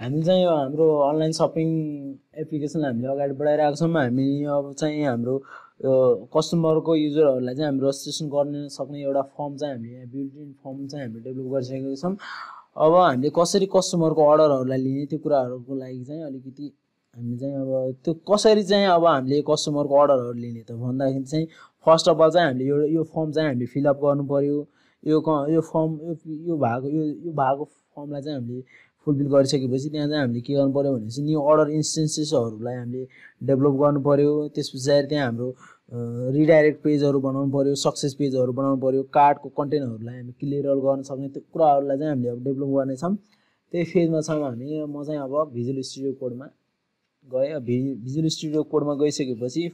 हामी चाहिँ यो हाम्रो अनलाइन सपिङ एप्लिकेसन हामीले अगाडि बढाइरहेको छौँ। हामी अब चाहिँ हाम्रो यो कस्टमरको युजरहरूलाई चाहिँ हामी रजिस्ट्रेसन गर्न सक्ने एउटा फर्म चाहिँ हामीले बिल्ट फर्म चाहिँ हामीले डेभलप गरिसकेको छौँ। अब हामीले कसरी कस्टमरको अर्डरहरूलाई लिने त्यो कुराहरूको लागि चाहिँ अलिकति हामी चाहिँ अब त्यो कसरी चाहिँ अब हामीले कस्टमरको अर्डरहरू लिने त भन्दाखेरि चाहिँ फर्स्ट अफ अल चाहिँ हामीले यो यो फर्म चाहिँ हामीले फिलअप गर्नु पऱ्यो यो क यो फर्म यो यो भएको यो यो भएको फर्मलाई चाहिँ हामीले फुलफिल गरिसकेपछि त्यहाँ चाहिँ हामीले के गर्नु पऱ्यो भनेपछि न्यू अर्डर इन्स्टेन्सेसहरूलाई हामीले डेभलप गर्नु पऱ्यो त्यस पछाडि त्यहाँ हाम्रो रिडाइरेक्ट पेजहरू बनाउनु पऱ्यो सक्सेस पेजहरू बनाउनु पऱ्यो कार्डको कन्टेन्टहरूलाई हामी क्लियर गर्न सक्ने त्यो कुराहरूलाई चाहिँ हामीले अब डेभलप गर्नेछौँ। त्यही फेजमा छौँ हामी। म चाहिँ अब भिजुअल स्टुडियो कोडमा गएँ। भि भिजुअल स्टुडियो कोडमा गइसकेपछि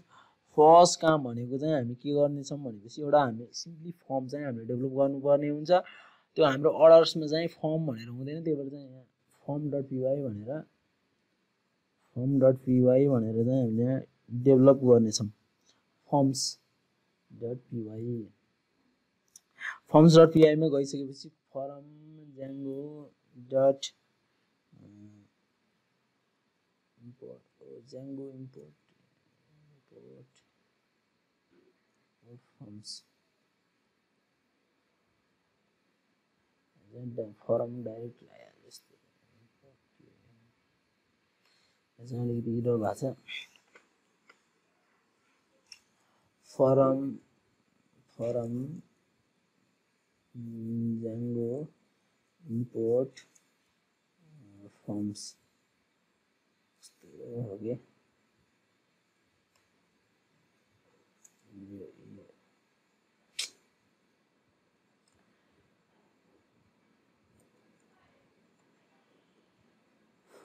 फर्स्ट काम भनेको चाहिँ हामी के गर्नेछौँ भनेपछि एउटा हामीले सिम्पली फर्म चाहिँ हामीले डेभलप गर्नुपर्ने हुन्छ। त्यो हाम्रो अर्डर्समा चाहिँ फर्म भनेर हुँदैन। त्यही भएर चाहिँ form dot py form dot py हामीले डेभलप गर्नेछौँ। Forms dot py forms dot पिआईमा गइसकेपछि from Django dot import Django import import forms from direct चाहिँ अलिकति इडर भएको छ from from Django import forms हो गया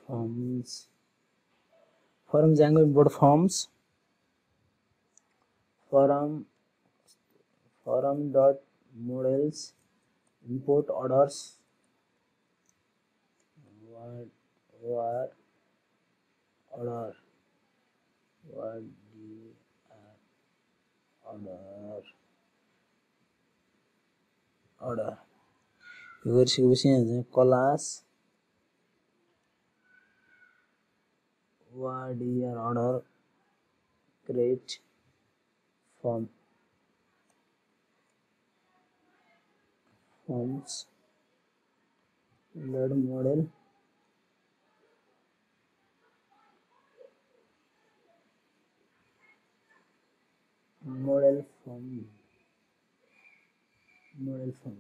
forms. from Django import forms. Forum forum dot models import orders. What were order. What order. Order. You were using class. Class वाडियर order create form forms load model model form. Model form.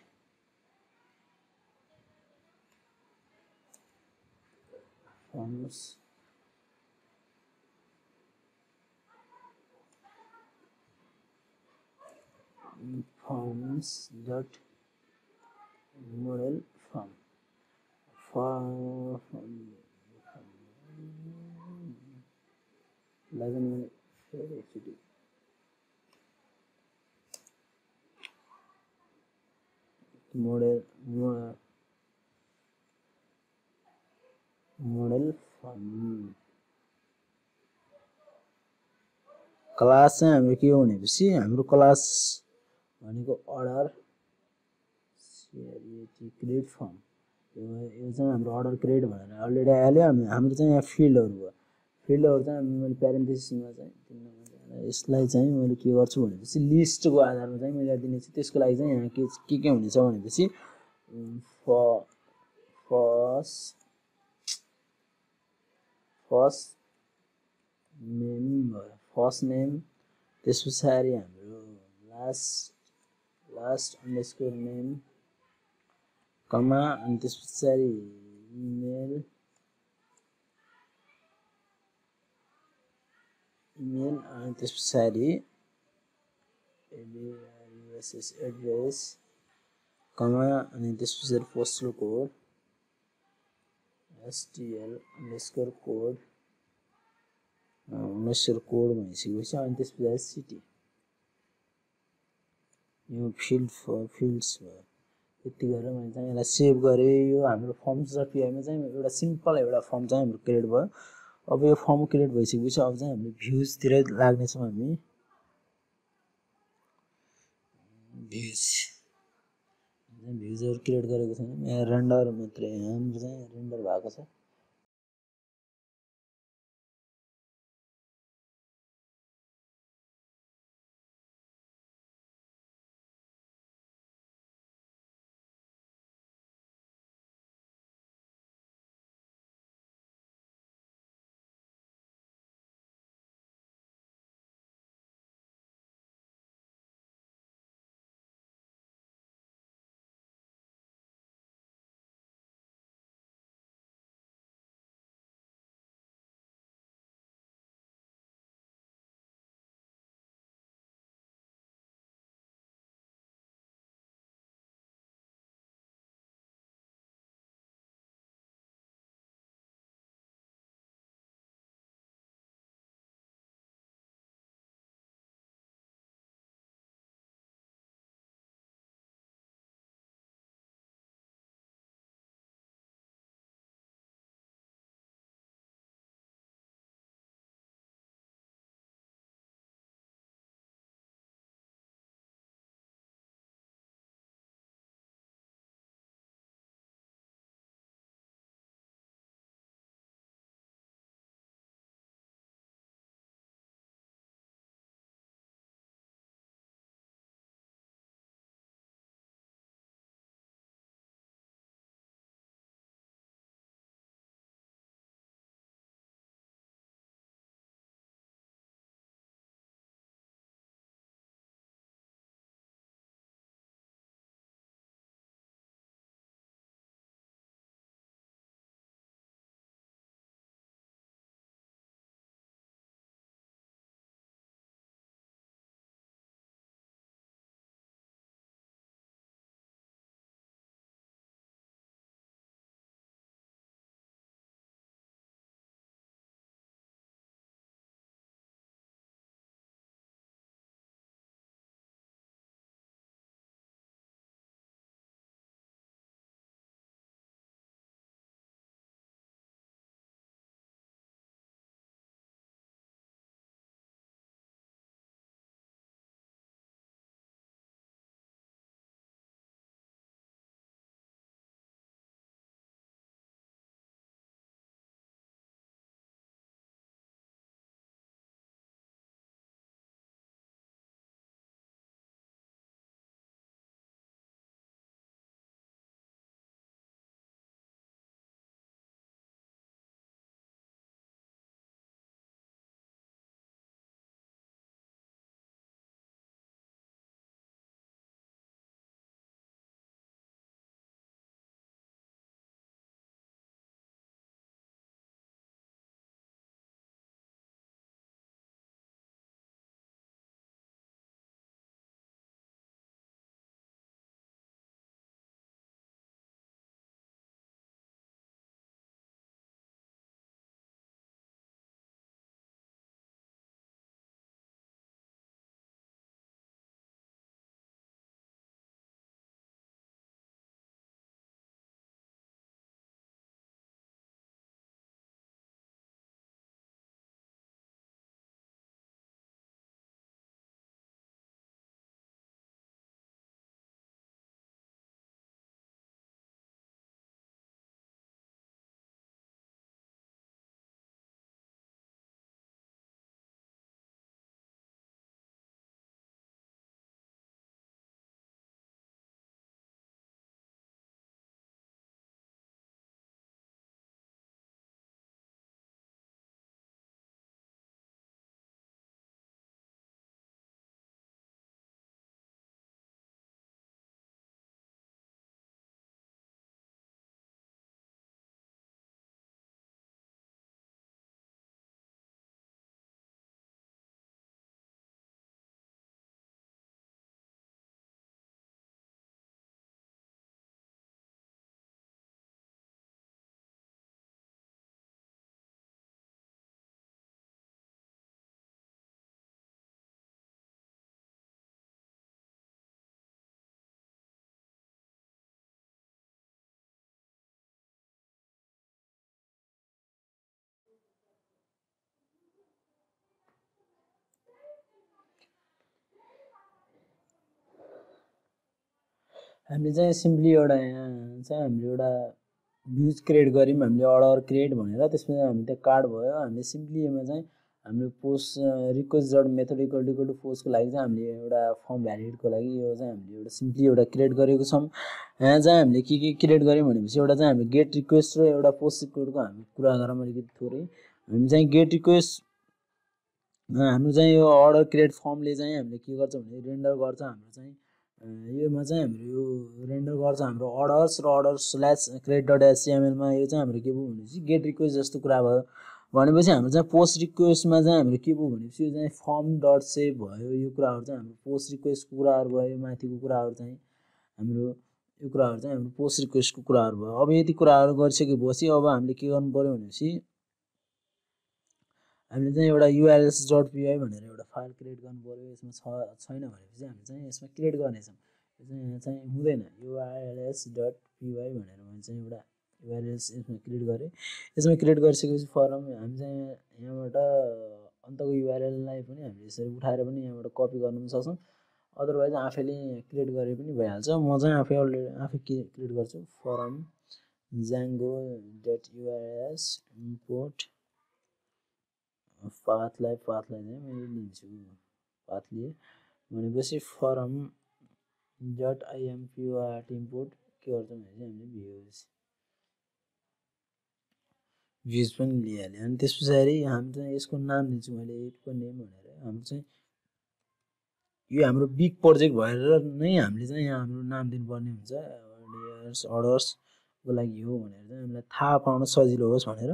forms. forms that model form for eleven minute. thirty. model, model form class चाहिँ हाम्रो के हो भनेपछि हाम्रो class भनेको order create form यो चाहिँ हाम्रो अर्डर क्रिएट भनेर अलरेडी आइहाल्यो हामी हाम्रो चाहिँ यहाँ फिल्डहरू भयो फिल्डहरू चाहिँ मैले प्यारेन्थेसिसमा चाहिँ यसलाई चाहिँ मैले के गर्छु भनेपछि लिस्टको आधारमा चाहिँ मैले दिनेछु त्यसको लागि चाहिँ यहाँ के के के हुनेछ भनेपछि फर्स्ट फर्स्ट नेम भयो फर्स्ट नेम त्यस पछाडि हाम्रो last last underscore name comma अनि त्यस पछाडि इमेल इमेल अनि त्यस पछाडि युएसएस एड्रेस कमा अनि त्यस पछाडि postal code STL underscore code underscore code भइसकेपछि अनि त्यस पछाडि सिटी। यो फिल्ड फिल्ड्स भयो यति गरेर मैले चाहिँ यसलाई सेभ गरेँ यो हाम्रो फर्म्स र पिआईमा चाहिँ एउटा सिम्पल एउटा फर्म चाहिँ हाम्रो क्रिएट भयो अब यो फर्म क्रिएट भइसकेपछि अब चाहिँ हामीले भ्युजतिर लाग्नेछौँ हामी। भ्युज भ्युजहरू क्रिएट गरेको छैन यहाँ रेन्डर मात्रै हाम्रो चाहिँ रेन्डर भएको छ हामीले चाहिँ सिम्पली एउटा यहाँ चाहिँ हामीले एउटा भ्युज क्रिएट गऱ्यौँ हामीले अर्डर क्रिएट भनेर त्यसमा हामी त्यहाँ कार्ड भयो। हामीले सिम्पली यसमा चाहिँ हाम्रो post request method equal equal to पोस्टको लागि चाहिँ हामीले एउटा फर्म भ्यालिडको लागि यो चाहिँ हामीले एउटा सिम्पली एउटा क्रिएट गरेको छौँ। यहाँ चाहिँ हामीले के के क्रिएट गऱ्यौँ भनेपछि एउटा चाहिँ हामीले गेट रिक्वेस्ट र एउटा पोस्ट रिक्वेस्टको हामी कुरा गरौँ अलिकति थोरै। हामी चाहिँ गेट रिक्वेस्ट हाम्रो चाहिँ यो अर्डर क्रिएट फर्मले चाहिँ हामीले के गर्छ भने रेन्डर गर्छ हाम्रो चाहिँ योमा चाहिँ हाम्रो यो रेन्डर गर्छ हाम्रो अर्डर्स र अर्डर स्ल्यास क्रेड डट एसटिएमएलमा यो चाहिँ हाम्रो के भयो भनेपछि गेट रिक्वेस्ट जस्तो कुरा भयो। भनेपछि हाम्रो चाहिँ पोस्ट रिक्वेस्टमा चाहिँ हाम्रो के भयो भनेपछि यो चाहिँ फर्म डट सेभ भयो। यो कुराहरू चाहिँ हाम्रो पोस्ट रिक्वेस्टको कुराहरू भयो माथिको कुराहरू चाहिँ हाम्रो यो कुराहरू चाहिँ हाम्रो पोस्ट रिक्वेस्टको कुराहरू भयो। अब यति कुराहरू गरिसकेपछि अब हामीले के गर्नु पऱ्यो भनेपछि हामीले चाहिँ एउटा युआरएस डट पिआई भनेर एउटा फाइल क्रिएट गर्नु पऱ्यो यसमा छ छैन भनेपछि हामी चाहिँ यसमा क्रिएट गर्नेछौँ। यो चाहिँ यहाँ चाहिँ हुँदैन। युआरएस डट पिवाई भनेर मैले चाहिँ एउटा युआरएस यसमा क्रिएट गरेँ। यसमा क्रिएट गरिसकेपछि फरम हामी चाहिँ यहाँबाट अन्तको युआरएललाई पनि हामीले यसरी उठाएर पनि यहाँबाट कपी गर्नु पनि सक्छौँ। अदरवाइज आफैले क्रिएट गरे पनि भइहाल्छ। म चाहिँ आफै अलरेडी आफै क्रिएट गर्छु? From Django dot urls import पाथलाई पाथलाई चाहिँ मैले लिन्छु। लिएँ भनेपछि फरम डट आइएमपिआरटी इम्पोर्ट के गर्छौँ भने चाहिँ हामीले भ्युज। भ्युज पनि लिइहाल्यो अनि त्यस पछाडि हामी चाहिँ यसको नाम दिन्छु मैले एपको नेम भनेर। हाम्रो चाहिँ यो हाम्रो बिग प्रोजेक्ट भएर नै हामीले चाहिँ यहाँ हाम्रो नाम दिनुपर्ने हुन्छ। अर्डर्स अर्डर्सको लागि हो भनेर चाहिँ हामीलाई थाहा पाउन सजिलो होस् भनेर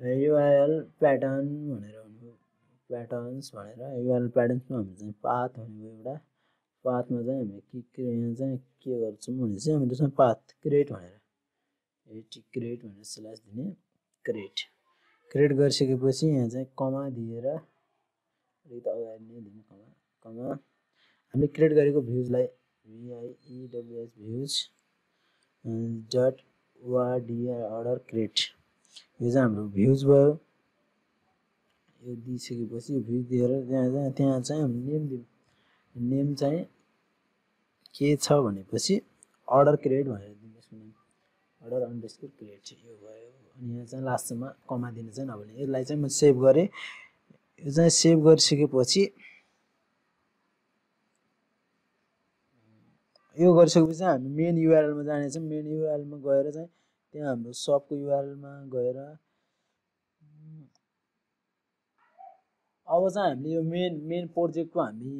युआरएल प्याटर्न भनेर प्याटर्न्स भनेर युआरएल प्याटर्न्समा हामी चाहिँ पाथ भनेको एउटा। पाथमा चाहिँ हामी के यहाँ चाहिँ के गर्छौँ भने चाहिँ हामीले त्यसमा पाथ क्रिएट भनेर। एटी क्रिएट भनेर स्ल्यास दिने। क्रिएट क्रिएट गरिसकेपछि यहाँ चाहिँ कमा दिएर अलिकति अगाडि नै दिने कमा कमा हामीले क्रिएट गरेको भ्युजलाई V I E W S views dot वाडिआर order create यो चाहिँ हाम्रो भ्युज भयो। यो दिइसकेपछि भ्युज दिएर त्यहाँ त्यहाँ चाहिँ हामी नेम दिउँ। नेम चाहिँ के छ भनेपछि अर्डर क्रिएट भनेर यसको नेम अर्डर अन्डरस्कोर क्रिएट यो भयो। अनि यहाँ चाहिँ लास्टमा कमा दिने चाहिँ नभने। यसलाई चाहिँ म सेभ गरेँ। यो चाहिँ सेभ गरिसकेपछि यो गरिसकेपछि चाहिँ हामी मेन युआरएलमा जानेछौँ मेन युआरएलमा गएर चाहिँ त्यहाँ हाम्रो सपको युआरएलमा गएर अब चाहिँ हामीले यो मेन मेन प्रोजेक्टको हामी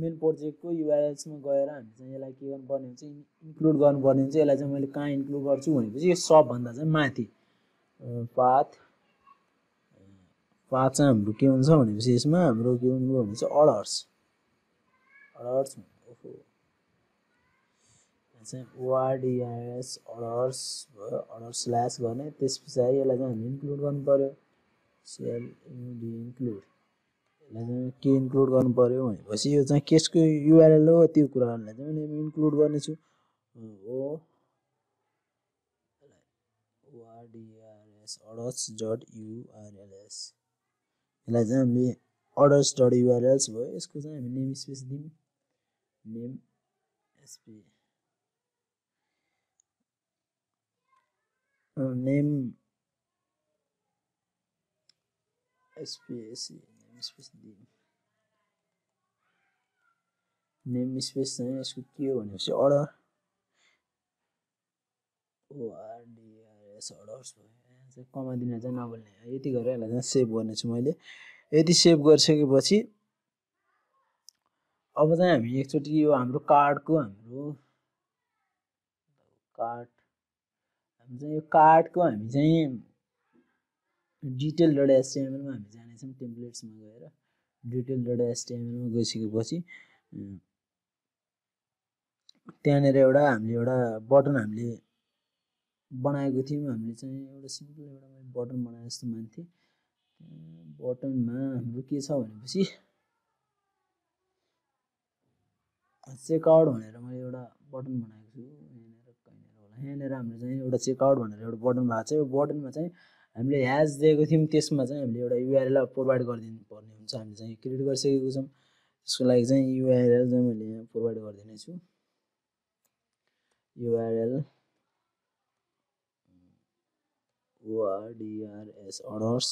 मेन प्रोजेक्टको युआरएल्समा गएर हामी चाहिँ यसलाई के गर्नुपर्ने हुन्छ इन्क्लुड गर्नुपर्ने हुन्छ यसलाई चाहिँ मैले कहाँ इन्क्लुड गर्छु भनेपछि यो सबभन्दा चाहिँ माथि पाथ पाथ चाहिँ हाम्रो के हुन्छ भनेपछि यसमा हाम्रो के चाहिँ अर्डर्स अर्डर्स ओहो चाहिँ वाडिआइएस अर्डर्स भयो अर्डर स्ल्यास गर्ने त्यस पछाडि यसलाई चाहिँ हामीले इन्क्लुड गर्नु पऱ्यो सेल इन्क्लुड यसलाई चाहिँ के इन्क्लुड गर्नु पऱ्यो भनेपछि यो चाहिँ केसको युआरएल हो त्यो कुराहरूलाई चाहिँ मैले इन्क्लुड गर्नेछु। हो। वाडिआरएस अर्डर्स डट युआरएलएस यसलाई चाहिँ हामीले अर्डर्स डट युआरएल्स भयो यसको चाहिँ हामी नेम स्पेस दिउँ। नेम एसपी नेम एसपिएससी स्पेस दिउँ नेम स्पेस चाहिँ यसको के हो भनेपछि अर्डर ओआरडिआरएस अर्डर्स भयो कमा दिन चाहिँ नबोल्ने यति गरेर यसलाई चाहिँ सेभ गर्नेछु मैले। यति सेभ गरिसकेपछि अब चाहिँ हामी एकचोटि यो हाम्रो कार्डको हाम्रो? कार्ड चाहिँ यो कार्डको हामी चाहिँ डिटेल डट एसटिएमएलमा हामी जानेछौँ टेम्प्लेट्समा गएर डिटेल डट एसटिएमएलमा गइसकेपछि त्यहाँनिर एउटा हामीले एउटा बटन हामीले बनाएको थियौँ। हामीले चाहिँ एउटा सिम्पल एउटा बटन बनाए जस्तो मान्थेँ। बटनमा हाम्रो के छ भनेपछि चेकआउट भनेर मैले एउटा बटन बनाएको छु। यहाँनिर हाम्रो चाहिँ एउटा चेकआउट भनेर एउटा बटन भएको छ। यो बटनमा चाहिँ हामीले ह्याज दिएको थियौँ त्यसमा चाहिँ हामीले एउटा युआरएल प्रोभाइड गरिदिनु पर्ने हुन्छ। हामीले चाहिँ क्रिएट गरिसकेको छौँ। त्यसको लागि चाहिँ युआरएल चाहिँ मैले यहाँ provide url ordrs orders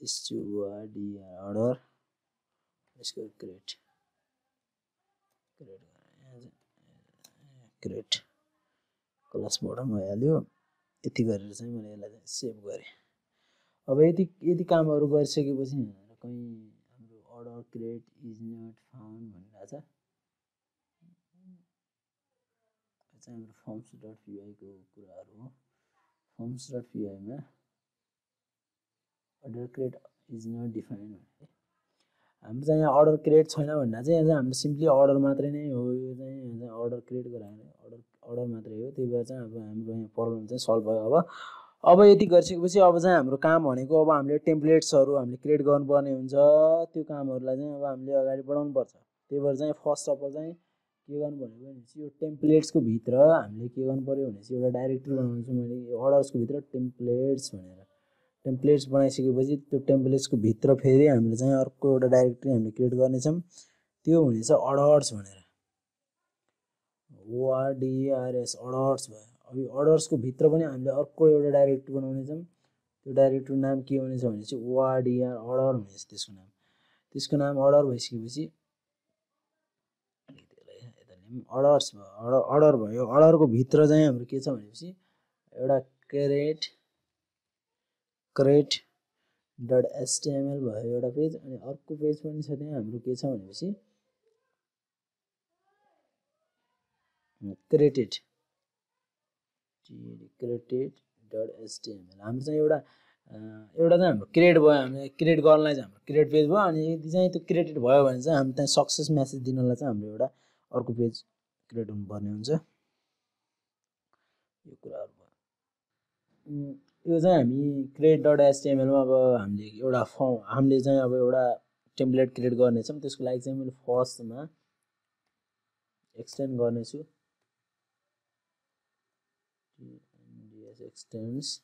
is to ordr order यसको create create create class button भइहाल्यो। यति गरेर चाहिँ मैले यसलाई चाहिँ सेभ गरेँ। अब यति यति कामहरू गरिसकेपछि कहीँ हाम्रो order create is not found भनिरहेको छ। चाहिँ हाम्रो फर्म्स डट पिआईको कुराहरू हो। Forms dot पिआईमा order create is not define भने हाम्रो चाहिँ यहाँ अर्डर क्रिएट छैन भन्दा चाहिँ यहाँ चाहिँ हाम्रो सिम्पली अर्डर मात्रै नै हो। यो चाहिँ अर्डर क्रिएट गराएर अर्डर अर्डर मात्रै हो। त्यही भएर चाहिँ अब हाम्रो यहाँ प्रब्लम चाहिँ सल्भ भयो। अब अब यति गरिसकेपछि अब चाहिँ हाम्रो काम भनेको अब हामीले टेम्प्लेट्सहरू हामीले क्रिएट गर्नुपर्ने हुन्छ। त्यो कामहरूलाई चाहिँ अब हामीले अगाडि बढाउनुपर्छ। त्यही भएर चाहिँ फर्स्ट अफ अल चाहिँ के गर्नु भनेको भनेपछि यो टेम्प्लेट्सको भित्र हामीले के गर्नु पऱ्यो भनेपछि एउटा डाइरेक्टरी बनाउँछु मैले। यो अर्डर्सको भित्र टेम्प्लेट्स भनेर। टेम्प्लेट्स बनाइसकेपछि त्यो टेम्प्लेट्सको भित्र फेरि हामीले चाहिँ अर्को एउटा डाइरेक्टरी हामीले क्रिएट गर्नेछौँ। त्यो हुनेछ अर्डर्स भनेर। ओआरडिआरएस अर्डर्स भयो। अब यो अर्डर्सको भित्र पनि हामीले अर्को एउटा डाइरेक्टरी बनाउनेछौँ। त्यो डाइरेक्टरी नाम के हुनेछ भनेपछि ओआरडिआर अर्डर हुनेछ त्यसको नाम। त्यसको नाम अर्डर भइसकेपछि अर्डर्स भयो। अर्डर अर्डर भयो। अर्डरको भित्र चाहिँ हाम्रो के छ भनेपछि एउटा क्रेट क्रेट डट एसटिएमएल भयो एउटा पेज अनि अर्को पेज पनि छ त्यहाँ हाम्रो के छ भनेपछि क्रेटेड क्रेटेड डट एसटिएमएल हाम्रो चाहिँ एउटा एउटा चाहिँ हाम्रो क्रिएट भयो हामीले क्रिएट गर्नलाई चाहिँ हाम्रो क्रिएट पेज भयो अनि यदि चाहिँ त्यो क्रिएटेड भयो भने चाहिँ हामी त्यहाँ सक्सेस मेसेज दिनलाई चाहिँ हाम्रो एउटा अर्को पेज क्रिएट हुनुपर्ने हुन्छ। यो कुराहरू भयो। यो चाहिँ हामी क्रिएट डट एसटिएमएलमा अब हामीले एउटा फर्म हामीले चाहिँ अब एउटा टेम्प्लेट क्रिएट गर्नेछौँ। त्यसको लागि चाहिँ मैले फर्स्टमा एक्सटेन्ड गर्नेछु। एक्सटेन्स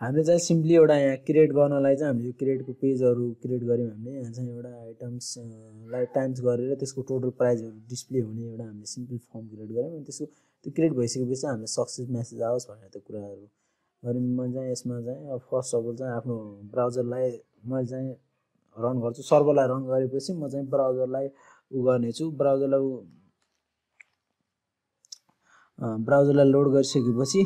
हामीले चाहिँ सिम्पली एउटा यहाँ क्रिएट गर्नलाई चाहिँ हामीले यो क्रिएटको पेजहरू क्रिएट गऱ्यौँ हामीले। यहाँ चाहिँ एउटा आइटम्सलाई टाइम्स गरेर त्यसको टोटल प्राइजहरू डिस्प्ले हुने एउटा हामीले सिम्पल फर्म क्रिएट गऱ्यौँ। अनि त्यसको त्यो क्रिएट भइसकेपछि चाहिँ हामीले सक्सेस म्यासेज आओस् भनेर त्यो कुराहरू गऱ्यौँ। मैले चाहिँ यसमा चाहिँ अब फर्स्ट अफ अल चाहिँ आफ्नो ब्राउजरलाई मैले चाहिँ रन गर्छु। सर्भरलाई रन गरेपछि म चाहिँ ब्राउजरलाई उ गर्नेछु। ब्राउजरलाई ऊ ब्राउजरलाई लोड गरिसकेपछि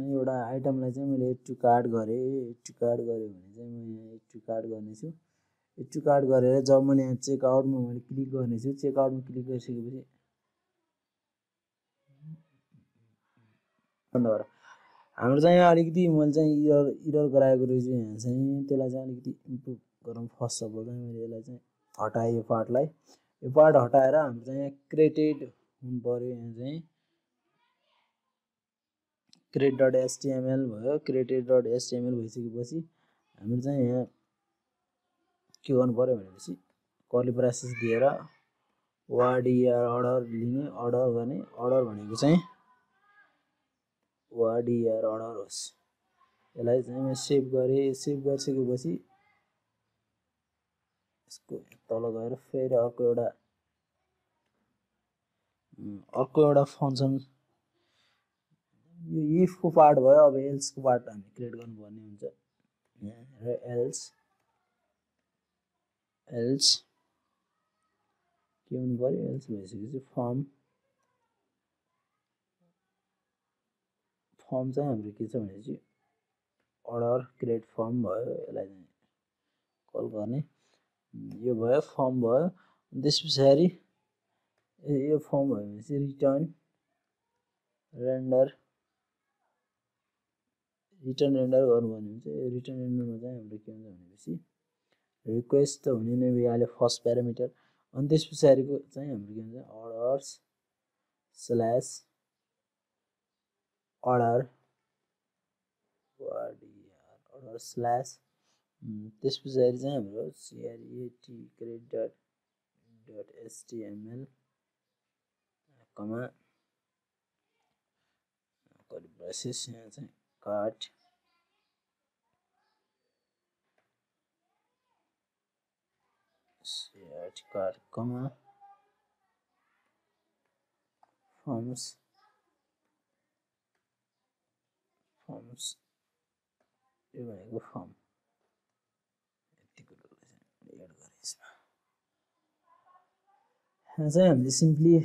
चाहिँ एउटा आइटमलाई चाहिँ मैले एड टु कार्ड गरेँ। एड टु कार्ड गरेँ भने चाहिँ म यहाँ एड टु कार्ड गर्नेछु। एड टु कार्ड गरेर जब मैले यहाँ चेकआउटमा मैले क्लिक गर्नेछु चेकआउटमा क्लिक गरिसकेपछि हाम्रो चाहिँ यहाँ अलिकति मैले चाहिँ इरर इरर गराएको रहेछु यहाँ चाहिँ। त्यसलाई चाहिँ अलिकति इम्प्रुभ गरौँ। फर्स्ट अफ अल चाहिँ मैले यसलाई चाहिँ हटाएँ यो पार्टलाई। यो पार्ट हटाएर हाम्रो चाहिँ यहाँ क्रिएटेड हुनु पऱ्यो यहाँ चाहिँ। क्रिएट डट एसटिएमएल भयो क्रिएटेड डट एसटिएमएल भइसकेपछि हामीले चाहिँ यहाँ के गर्नु पऱ्यो भनेपछि कर्ली प्रोसेस दिएर वाडिआर अर्डर लिने अर्डर गर्ने अर्डर भनेको चाहिँ वाडिआर अर्डर होस्। यसलाई चाहिँ म सेभ गरेँ सेभ गरिसकेपछि यसको तल गएर फेरि अर्को एउटा अर्को एउटा फङ्सन यो इफको पार्ट भयो अब एल्सको पार्ट हामी क्रिएट गर्नुपर्ने हुन्छ। र एल्स। एल्स। के हुनु पऱ्यो एल्स भइसकेपछि फर्म। फर्म चाहिँ हाम्रो के छ भनेपछि अर्डर क्रिएट फर्म भयो यसलाई चाहिँ कल गर्ने। यो भयो फर्म भयो। त्यस पछाडि यो फर्म भयो भनेपछि रिटर्न। रेन्डर। रिटर्न रेन्डर गर्नुपर्ने हुन्छ रिटर्न रेन्डरमा चाहिँ हाम्रो के हुन्छ भनेपछि रिक्वेस्ट त हुने नै भइहाल्यो फर्स्ट प्यारामिटर। अनि त्यस पछाडिको चाहिँ हाम्रो के हुन्छ orders slash order order slash. त्यस पछाडि चाहिँ हाम्रो create cred dot dot HTML comma. Process यहाँ चाहिँ। Card card comma forms forms यो भनेको फर्म यति कुरोलाई चाहिँ एड गरेँ यसमा यहाँ चाहिँ हामीले सिम्पली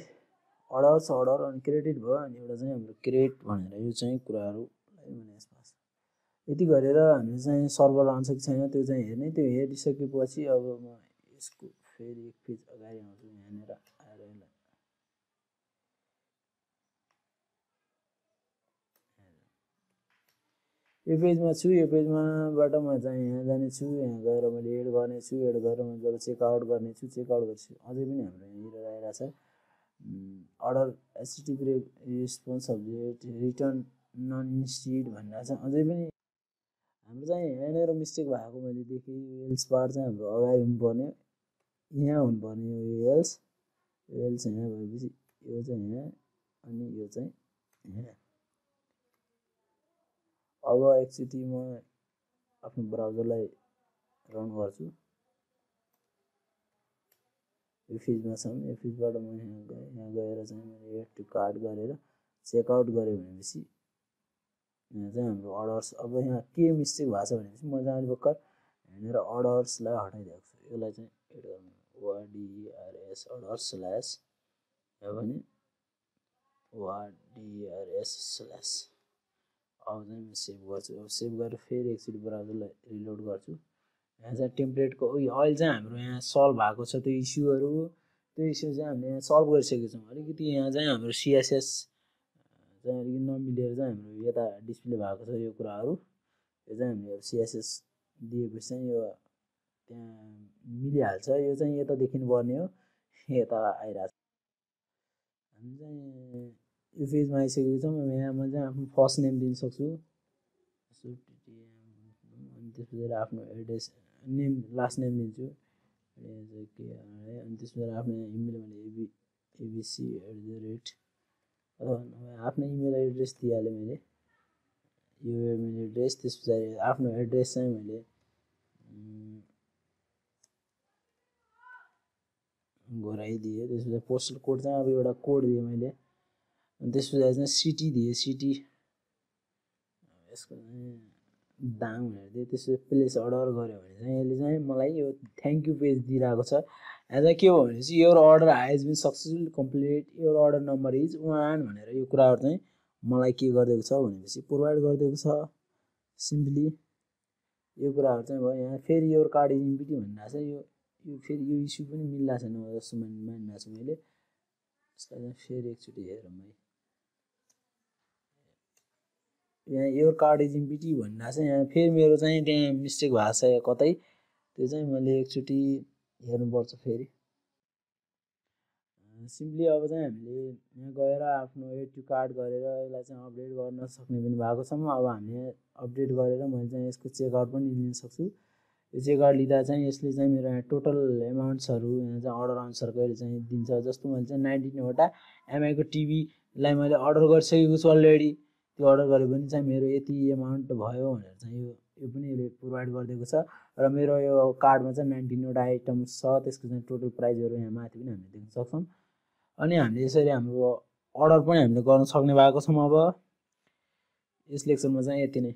अर्डर्स अर्डर अनि क्रेडिट भयो अनि एउटा चाहिँ हाम्रो क्रेडिट भनेर यो चाहिँ कुराहरूलाई भने यसमा यति गरेर हामीले चाहिँ सर्भर आउँछ कि छैन त्यो चाहिँ हेर्ने। त्यो हेरिसकेपछि अब म यसको फेरि एक पेज अगाडि आउँछु यहाँनिर आएर यसलाई। यो पेजमा छु यो पेजमाबाट म चाहिँ यहाँ जानेछु यहाँ गएर मैले एड गर्नेछु एड गरेर मैले जब चेकआउट गर्नेछु चेकआउट गर्छु। अझै पनि हाम्रो यहाँनिर आइरहेको छ। Order STP response subject return none instead भनेर चाहिँ अझै पनि हाम्रो चाहिँ यहाँनिर मिस्टेक भएको मैले देखेँ पार्ट चाहिँ हाम्रो अगाडि हुनुपर्ने यहाँ हुनुपर्ने यो एल्स यो एल्स यहाँ भएपछि यो चाहिँ यहाँ अनि यो चाहिँ यहाँ। अब एकचोटि म आफ्नो ब्राउजरलाई रन गर्छु। यो फिजमा छौँ यो फिजबाट म यहाँ गएँ यहाँ गएर चाहिँ मैले एड टु कार्ड गरेर चेकआउट गरेँ भनेपछि यहाँ चाहिँ हाम्रो अर्डर्स अब यहाँ के मिस्टेक भएको छ भनेपछि म चाहिँ भर्खर यहाँनिर अर्डर्सलाई हटाइदिएको छु। यसलाई चाहिँ एड गर्नु? वाडिआरएस अर्डर स्ल्यास। यो भने वाडिआरएस स्ल्यास। अब चाहिँ म सेभ गर्छु। अब सेभ गरेर फेरि एकचोटि ब्राउजरलाई रिलोड गर्छु। यहाँ चाहिँ टेम्प्लेटको उयो अहिले चाहिँ हाम्रो यहाँ सल्भ भएको छ। त्यो इस्युहरू त्यो इस्यु चाहिँ हामीले यहाँ सल्भ गरिसकेको छौँ। अलिकति यहाँ चाहिँ हाम्रो सिएसएस चाहिँ नमिलेर चाहिँ हाम्रो यता डिस्प्ले भएको छ यो कुराहरू। यो चाहिँ हामीले सिएसएस दिएपछि चाहिँ यो त्यहाँ मिलिहाल्छ। यो चाहिँ यता देखिनु पर्ने हो। यता आइरहेको छ हामी चाहिँ यो पेजमा आइसकेको छौँ। यहाँ म चाहिँ आफ्नो फर्स्ट नेम दिन सक्छु। अनि त्यस पछाडि आफ्नो एड्रेस नेम लास्ट नेम दिन्छु। के अनि त्यस पछाडि आफ्नो इमेल मैले A B A B C at the rate आफ्नै इमेल एड्रेस दिइहालेँ मैले यो मेरो एड्रेस त्यस पछाडि आफ्नो एड्रेस चाहिँ मैले घोराइदिएँ त्यस पछाडि पोस्टल कोड चाहिँ अब एउटा कोड दिएँ मैले अनि त्यस पछाडि चाहिँ सिटी दिएँ सिटी यसको दाम भनेर दिएँ त्यसपछि प्लेस अर्डर गऱ्यो भने चाहिँ यसले चाहिँ मलाई यो थ्याङ्क यू पेज दिइरहेको छ। एज के हो भनेपछि यो order has been successful complete यो अर्डर नम्बर इज वान भनेर यो कुराहरू चाहिँ मलाई के गरिदिएको छ भनेपछि प्रोभाइड गरिदिएको छ। सिम्पली यो कुराहरू चाहिँ भयो। यहाँ फेरि यो कार्ड इज इम्पिटी भनिरहेको यो यो फेरि यो इस्यु पनि मिल्ला छैन जस्तो मानिरहेको छु मैले। यसलाई चाहिँ फेरि एकचोटि हेरौँ है। यहाँ यो कार्ड इज इम्पिटी भनिरहेको यहाँ फेरि मेरो चाहिँ त्यहाँ मिस्टेक भएको छ कतै। त्यो चाहिँ मैले एकचोटि हेर्नुपर्छ फेरि। सिम्पली अब चाहिँ हामीले यहाँ गएर आफ्नो एड कार्ड गरेर यसलाई चाहिँ अपडेट गर्न सक्ने पनि भएको छ। अब हामीले अपडेट गरेर मैले चाहिँ यसको चेकआउट पनि लिन सक्छु। यो चेकआउट लिँदा चाहिँ यसले चाहिँ मेरो यहाँ टोटल एमाउन्ट्सहरू यहाँ चाहिँ अर्डर अनुसारको यसले चाहिँ दिन्छ जस्तो मैले चाहिँ नाइन्टिनवटा एमआईको टिभीलाई मैले अर्डर गरिसकेको छु अलरेडी। त्यो अर्डर गरे पनि चाहिँ मेरो यति एमाउन्ट भयो भनेर चाहिँ यो यो पनि यसले प्रोभाइड गरिदिएको छ। र मेरो यो कार्डमा चाहिँ नाइन्टिनवटा आइटम्स छ त्यसको चाहिँ टोटल प्राइजहरू यहाँ माथि पनि हामीले देख्न सक्छौँ। अनि हामीले यसरी हाम्रो अर्डर पनि हामीले गर्न सक्ने भएको छौँ अब। यस लेक्चरमा चाहिँ यति नै।